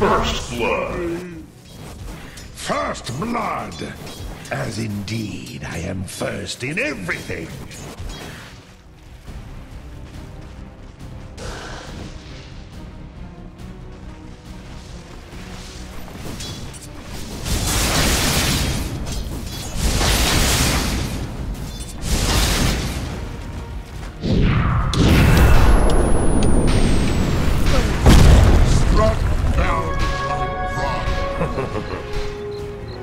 First blood. First blood! As indeed I am first in everything.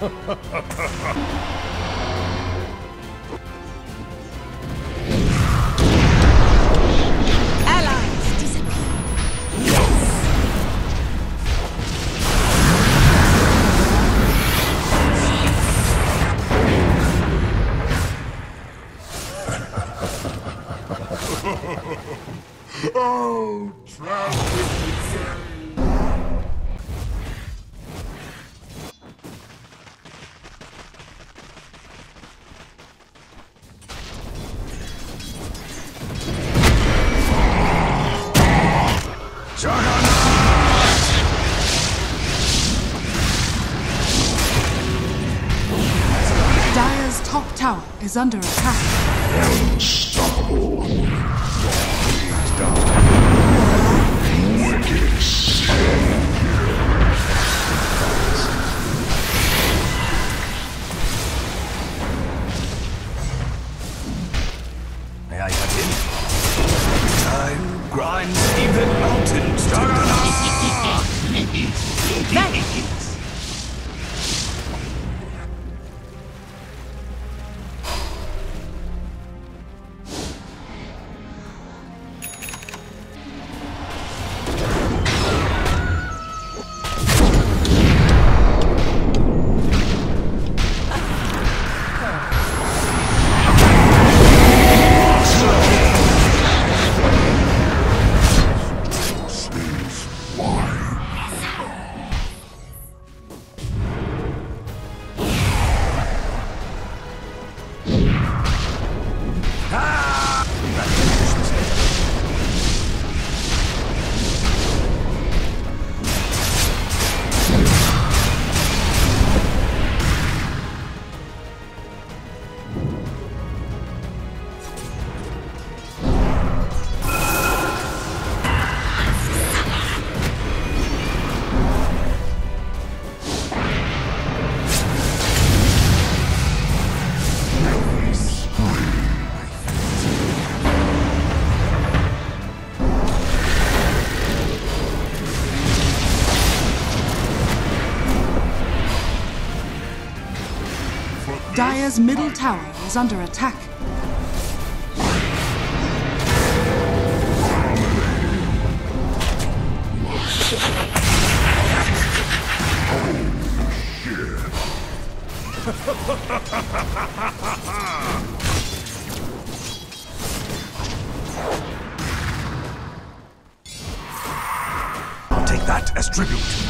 Ha ha ha ha ha! Top tower is under attack. Unstoppable. May I continue? Time grinds even mountains to Dire's middle tower is under attack. I'll take that as tribute.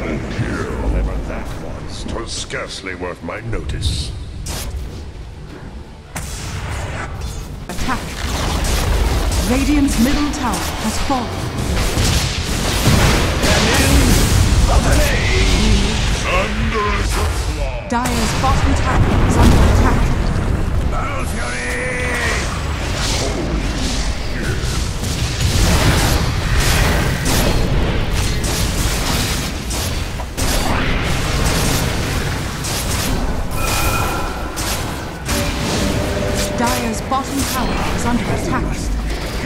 Whatever that was, 'twas scarcely worth my notice. Attack. Radiant's middle tower has fallen. Thunderous applause. Dire's bottom tower is under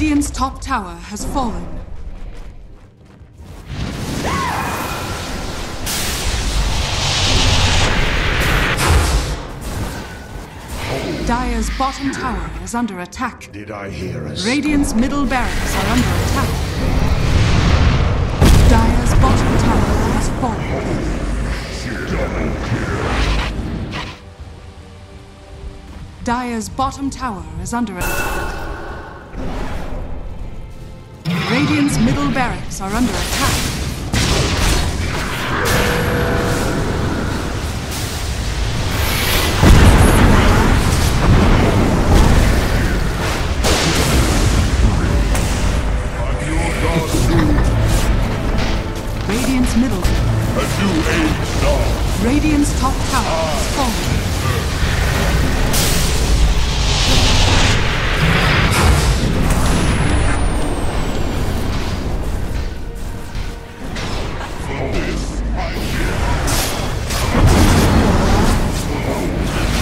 Radiant's top tower has fallen. Dire's bottom tower is under attack. Did I hear a Radiant's middle barracks are under attack. Dire's bottom tower has fallen. Dire's bottom tower is under attack. Radiant's middle barracks are under attack.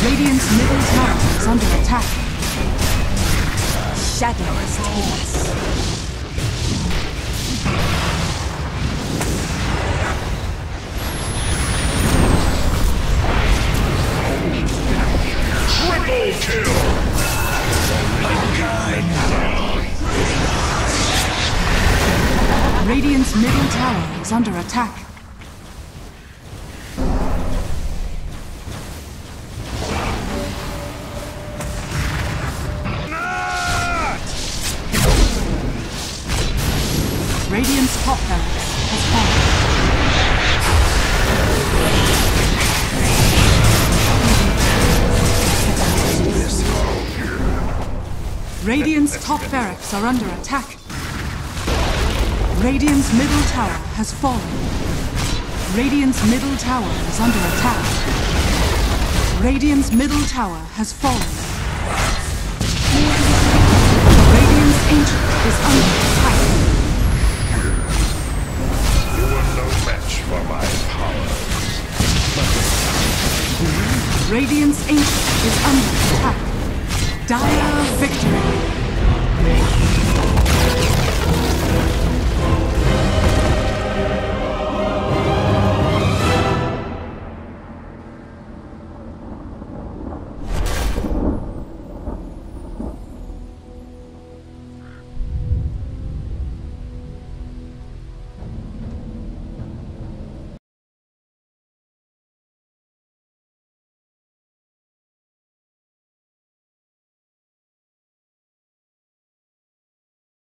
Radiant's middle tower is under attack. Shadows take us. Radiant's middle tower is under attack. Radiant's top barracks has fallen. Radiant's top barracks are under attack. Radiant's middle tower has fallen. Radiant's middle tower is under attack. Radiant's middle tower has fallen. Radiant's ancient is under attack. You were no match for my powers. Radiant's ancient is under attack. Dire victory.